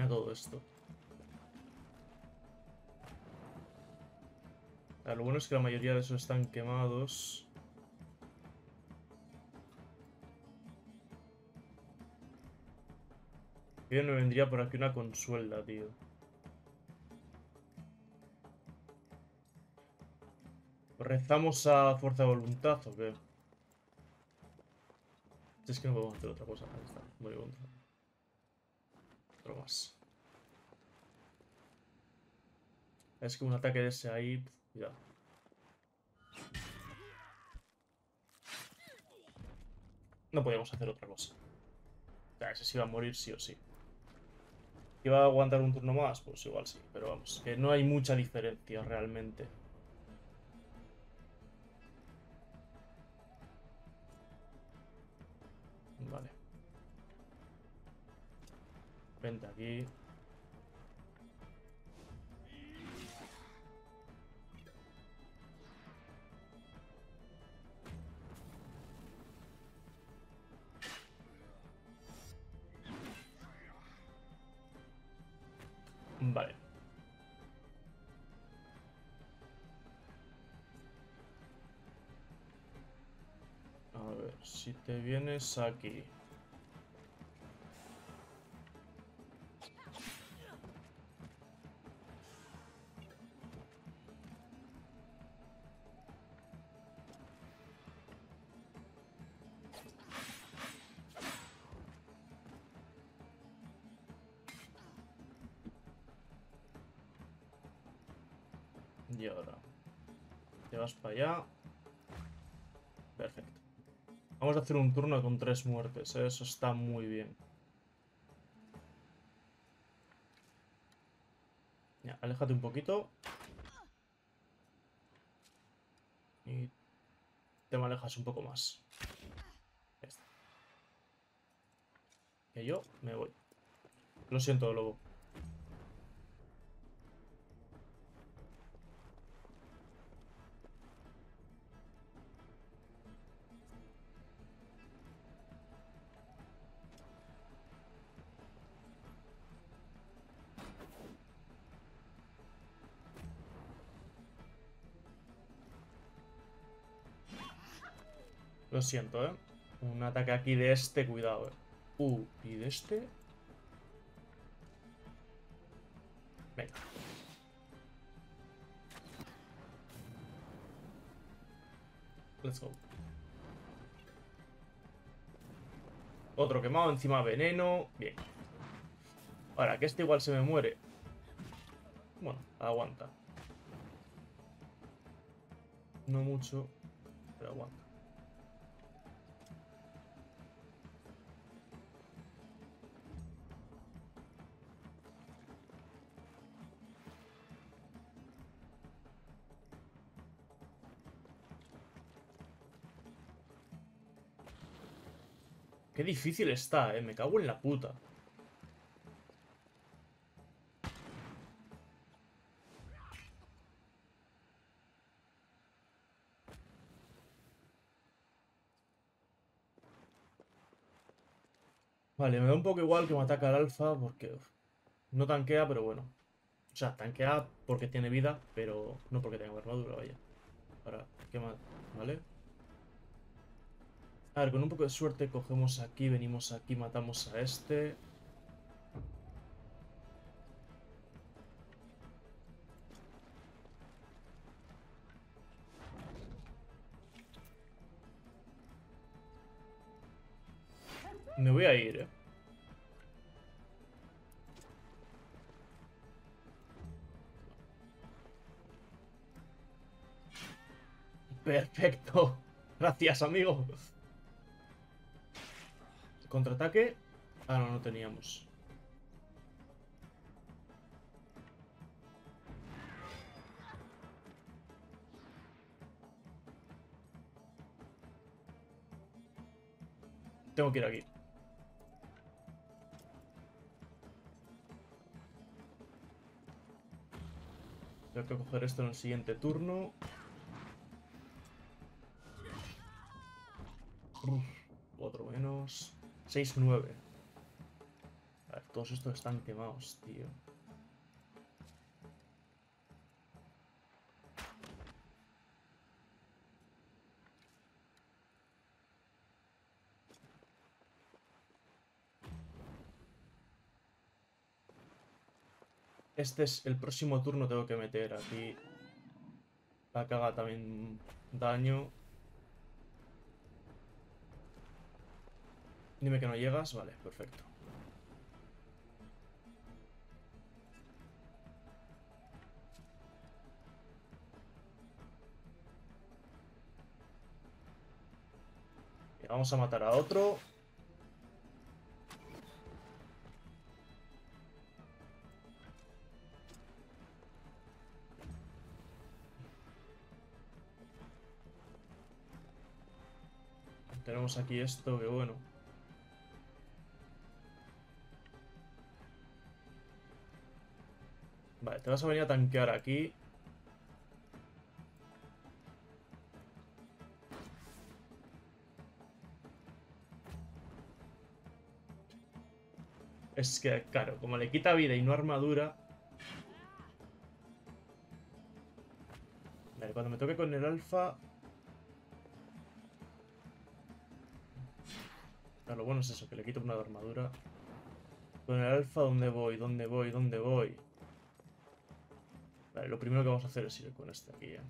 Speaker 1: A todo esto. Ah, lo bueno es que la mayoría de esos están quemados. Yo me vendría por aquí una consuela, tío. ¿Rezamos a fuerza de voluntad o qué? Es que no podemos hacer otra cosa. Ahí está. Otro más. Es que un ataque de ese ahí. Cuidado. No podíamos hacer otra cosa. O sea, ese se iba a morir sí o sí. ¿Iba a aguantar un turno más? Pues igual sí. Pero vamos, que no hay mucha diferencia realmente. Vente aquí. Vale. A ver, si te vienes aquí. Allá. Perfecto. Vamos a hacer un turno con tres muertes, ¿eh? eso está muy bien. Ya, aléjate un poquito. Y te me alejas un poco más. Que yo me voy. Lo siento, lobo. Siento, ¿eh? Un ataque aquí de este, cuidado, ¿eh? Uh, ¿y de este? Venga. Let's go. Otro quemado, encima veneno. Bien. Ahora, que este igual se me muere. Bueno, aguanta. No mucho, pero aguanta. Qué difícil está, eh. Me cago en la puta. Vale, me da un poco igual que me ataca el alfa porque no tanquea, pero bueno. O sea, tanquea porque tiene vida, pero no porque tenga armadura, vaya. Ahora, ¿qué más? ¿Vale? A ver, con un poco de suerte cogemos aquí, venimos aquí, matamos a este. Me voy a ir, eh. Perfecto. Gracias, amigo. Contraataque. Ah, no, no teníamos. Tengo que ir aquí. Tengo que coger esto en el siguiente turno. 6-9. A ver, todos estos están quemados, tío. Este es el próximo turno tengo que meter aquí. La caga también daño. Dime que no llegas. Vale, perfecto. Y Vamos a matar a otro. Tenemos aquí esto, que bueno. Vale, te vas a venir a tanquear aquí. Es que, claro, como le quita vida y no armadura... Vale, cuando me toque con el alfa... Lo bueno es eso, que le quito una de armadura. Con el alfa, ¿dónde voy? ¿Dónde voy? ¿Dónde voy? Vale, lo primero que vamos a hacer es ir con este aquí, ¿eh?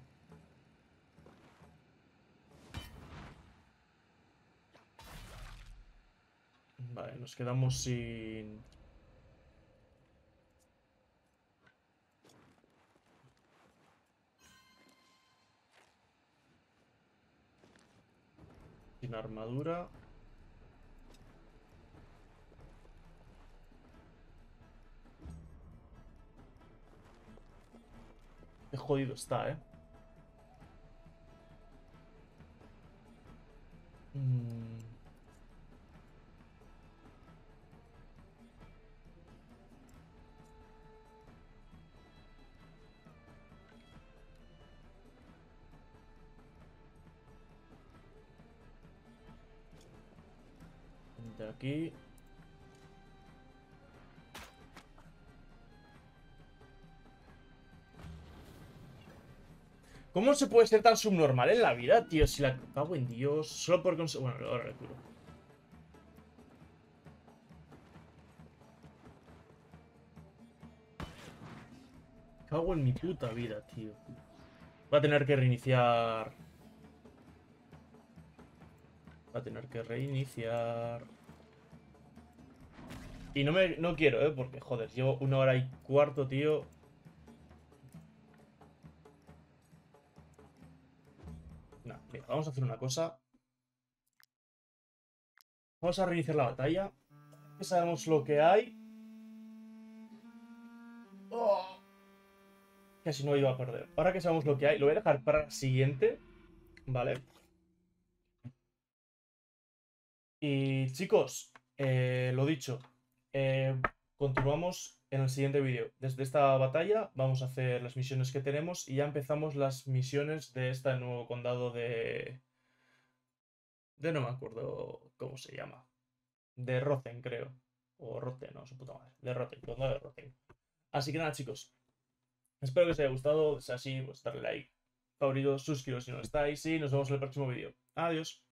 Speaker 1: Vale, nos quedamos sin... Sin armadura. Qué jodido está, ¿eh? Mm. De aquí. ¿Cómo se puede ser tan subnormal en la vida, tío? Si la cago en Dios. Solo por. Bueno, ahora le curo. Cago en mi puta vida, tío. Va a tener que reiniciar. Va a tener que reiniciar. Y no me no quiero, ¿eh? Porque, joder, llevo una hora y cuarto, tío. Vamos a hacer una cosa. Vamos a reiniciar la batalla. Ya sabemos lo que hay. Oh. Casi no iba a perder. Ahora que sabemos lo que hay, lo voy a dejar para la siguiente. Vale. Y chicos, eh, lo dicho. eh, continuamos en el siguiente vídeo. Desde esta batalla vamos a hacer las misiones que tenemos y ya empezamos las misiones de este nuevo condado de... De no me acuerdo cómo se llama. De Roten, creo. O Roten, no, su puta madre. De Roten, condado de Roten. Así que nada, chicos. Espero que os haya gustado. Si es así, pues darle like, favorito, suscribiros si no estáis y nos vemos en el próximo vídeo. Adiós.